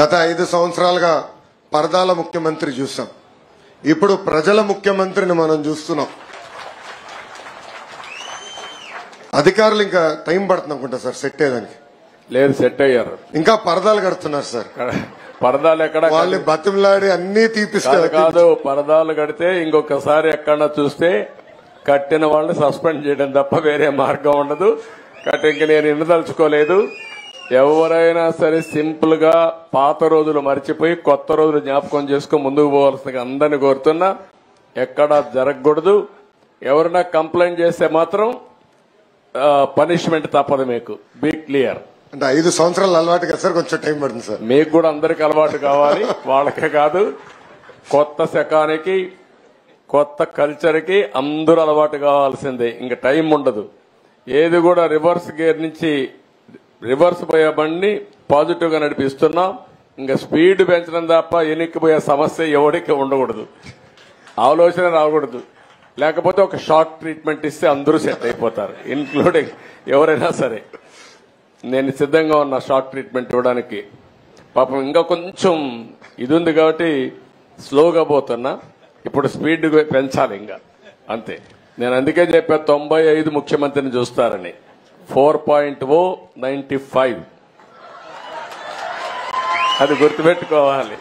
గత ఐదు సంవత్సరాలుగా పరదాల ముఖ్యమంత్రి చూసాం ఇప్పుడు ప్రజల ముఖ్యమంత్రిని మనం చూస్తున్నాం. అధికారులు ఇంకా టైం పడుతుంది అనుకుంటా సార్ సెట్ అయ్యేదానికి. లేదు సెట్ అయ్యారు. ఇంకా పరదాలు కడుతున్నారు సార్. పరదాలు ఎక్కడ వాళ్ళని బతిమలాడి అన్ని తీపిస్తారు. కాదు పరదాలు కడితే ఇంకొకసారి ఎక్కడన్నా చూస్తే కట్టిన వాళ్ళని సస్పెండ్ చేయడం తప్ప వేరే మార్గం ఉండదు. కాబట్టి ఇంక నేను ఇన్నదలుచుకోలేదు ఎవరైనా సరే సింపుల్గా పాత రోజులు మర్చిపోయి కొత్త రోజులు జ్ఞాపకం చేసుకుని ముందుకు పోవాల్సిన అందరిని కోరుతున్నా. ఎక్కడా జరగకూడదు. ఎవరైనా కంప్లైంట్ చేస్తే మాత్రం పనిష్మెంట్ తప్పదు మీకు. Be clear. అంటే ఐదు సంవత్సరాలు అలవాటు కదా సార్ కొంచెం టైం పడుతుంది సార్. మీకు కూడా అందరికి అలవాటు కావాలి. వాళ్ళకే కాదు. కొత్త శకానికి కొత్త కల్చర్కి అందరూ అలవాటు కావాల్సిందే. ఇంకా టైం ఉండదు. ఏది కూడా రివర్స్ గేర్ నుంచి రివర్స్ పోయే బండి పాజిటివ్గా నడిపిస్తున్నాం. ఇంకా స్పీడ్ పెంచడం తప్ప ఎనిక్కిపోయే సమస్య ఎవరికి ఉండకూడదు. ఆలోచన రాకూడదు. లేకపోతే ఒక షార్ట్ ట్రీట్మెంట్ ఇస్తే అందరూ సెట్ అయిపోతారు ఇన్క్లూడింగ్ ఎవరైనా సరే. నేను సిద్ధంగా ఉన్నా షార్ట్ ట్రీట్మెంట్ ఇవ్వడానికి. పాపం ఇంకా కొంచెం ఇది ఉంది కాబట్టి స్లోగా పోతున్నా. ఇప్పుడు స్పీడ్ పెంచాలి ఇంకా. అంతే. నేను అందుకే చెప్పా తొంభై ఐదు ముఖ్యమంత్రిని చూస్తారని. Four point o ninety five. అది గుర్తుపెట్టుకోవాలి.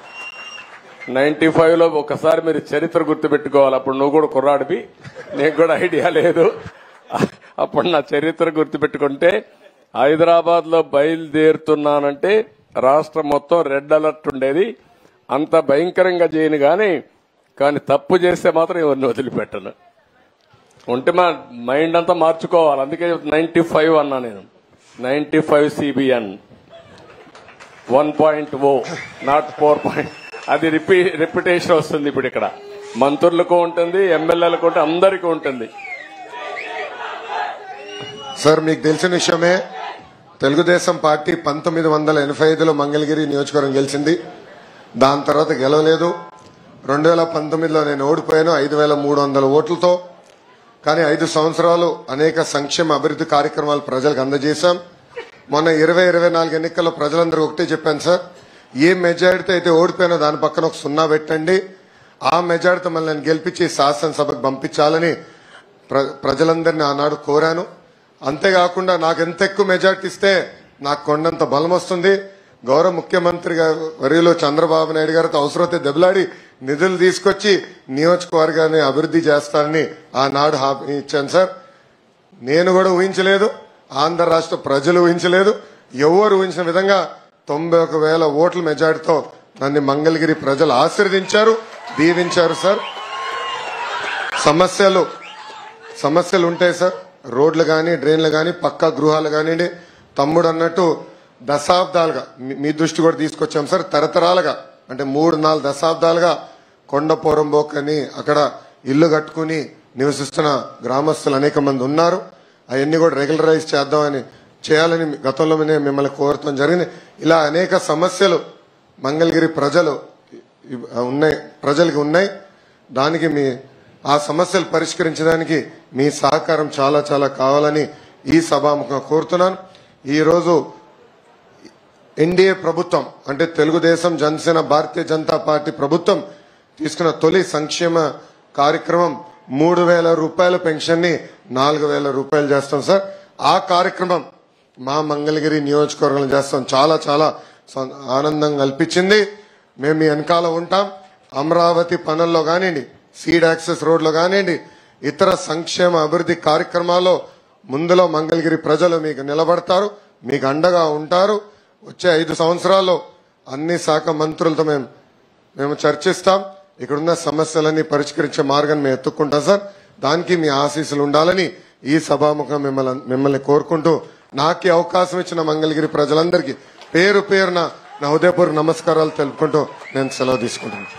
నైన్టీ ఫైవ్లో ఒకసారి మీరు చరిత్ర గుర్తుపెట్టుకోవాలి. అప్పుడు నువ్వు కూడా కుర్రాడివి. నీకు కూడా ఐడియా లేదు. అప్పుడు నా చరిత్ర గుర్తుపెట్టుకుంటే హైదరాబాద్లో బయలుదేరుతున్నానంటే రాష్ట్రం మొత్తం రెడ్ అలర్ట్ ఉండేది. అంత భయంకరంగా చేయను కానీ కానీ తప్పు చేస్తే మాత్రం ఎవరిని వదిలిపెట్టను. ఉంటే మా మైండ్ అంతా మార్చుకోవాలి. అందుకే నైన్టీ ఫైవ్ అన్నా నేను. Ninety five CBN one point o not four point. అది రిపీ రిపిటేషన్ వస్తుంది ఇప్పుడు ఇక్కడ. మంత్రులకు ఉంటుంది ఎమ్మెల్యేలకు ఉంటుంది అందరికీ ఉంటుంది. సార్ మీకు తెలిసిన విషయమే తెలుగుదేశం పార్టీ పంతొమ్మిది వందల ఎనభై ఐదులో మంగళగిరి నియోజకవర్గం గెలిచింది. దాని తర్వాత గెలవలేదు. రెండు వేల పంతొమ్మిదిలో నేను ఓడిపోయాను ఐదు వేల మూడు వందల ఓట్లతో. కానీ ఐదు సంవత్సరాలు అనేక సంక్షేమ అభివృద్ధి కార్యక్రమాలు ప్రజలకు అందజేశాం. మొన్న ఇరవై ఇరవై నాలుగు ఎన్నికల్లో ప్రజలందరూ ఒకటే చెప్పాను సార్. ఏ మెజారిటీ అయితే ఓడిపోయినా దాని పక్కన ఒక సున్నా పెట్టండి. ఆ మెజారిటీ మళ్ళీ గెలిపించి శాసనసభకు పంపించాలని ప్ర- ప్రజలందరినీ ఆనాడు కోరాను. అంతేకాకుండా నాకు ఎంత ఎక్కువ మెజార్టీ ఇస్తే నాకు కొండంత బలం వస్తుంది గౌరవ ముఖ్యమంత్రి గారు వర్యులు చంద్రబాబు నాయుడు గారితో అవసరమైతే దెబ్బలాడి నిధులు తీసుకొచ్చి నియోజకవర్గాన్ని అభివృద్ధి చేస్తానని ఆనాడు హామీ ఇచ్చాను సార్. నేను కూడా ఊహించలేదు. ఆంధ్ర రాష్ట్ర ప్రజలు ఊహించలేదు. ఎవరు ఊహించిన విధంగా తొంభై ఒక వేల ఓట్ల మెజార్టీతో నన్ను మంగళగిరి ప్రజలు ఆశీర్వదించారు దీవించారు సార్. సమస్యలు సమస్యలు ఉంటాయి సార్. రోడ్లు కానీ డ్రైన్లు కానీ పక్కా గృహాలు కానివ్వండి. తమ్ముడు అన్నట్టు దశాబ్దాలుగా మీ- మీ దృష్టి కూడా తీసుకొచ్చాం సార్ తరతరాలుగా అంటే మూడు నాలుగు దశాబ్దాలుగా కొండ పోరంబోక్ అక్కడ ఇల్లు కట్టుకుని నివసిస్తున్న గ్రామస్తులు అనేక మంది ఉన్నారు. అవన్నీ కూడా రెగ్యులరైజ్ చేద్దామని చేయాలని గతంలోనే మిమ్మల్ని కోరటం జరిగింది. ఇలా అనేక సమస్యలు మంగళగిరి ప్రజలు ఉన్నాయి ప్రజలకి ఉన్నాయి. దానికి మీ ఆ సమస్యలు పరిష్కరించడానికి మీ సహకారం చాలా చాలా కావాలని ఈ సభాముఖంగా కోరుతున్నాను. ఈరోజు ఎన్డీఏ ప్రభుత్వం అంటే తెలుగుదేశం జనసేన భారతీయ జనతా పార్టీ ప్రభుత్వం తీసుకున్న తొలి సంక్షేమ కార్యక్రమం మూడు వేల రూపాయల పెన్షన్ని నాలుగు వేల రూపాయలు చేస్తాం సార్. ఆ కార్యక్రమం మా మంగళగిరి నియోజకవర్గంలో చేస్తాం. చాలా చాలా ఆనందం కల్పించింది. మేము మీ వెనకాల ఉంటాం. అమరావతి పనుల్లో కానివ్వండి సీడ్ యాక్సెస్ రోడ్లో కానివ్వండి ఇతర సంక్షేమ అభివృద్ధి కార్యక్రమాల్లో ముందులో మంగళగిరి ప్రజలు మీకు నిలబడతారు మీకు అండగా ఉంటారు. వచ్చే ఐదు సంవత్సరాల్లో అన్ని శాఖ మంత్రులతో మేము మేము చర్చిస్తాం. ఇక్కడున్న సమస్యలన్నీ పరిష్కరించే మార్గాన్ని మేము ఎత్తుక్కుంటాం సార్. దానికి మీ ఆశీస్సులు ఉండాలని ఈ సభాముఖం మిమ్మల్ని మిమ్మల్ని కోరుకుంటూ నాకు అవకాశం ఇచ్చిన మంగళగిరి ప్రజలందరికీ పేరు పేరున నా హృదయపూర్వ నమస్కారాలు తెలుపుకుంటూ నేను సెలవు తీసుకుంటున్నాను.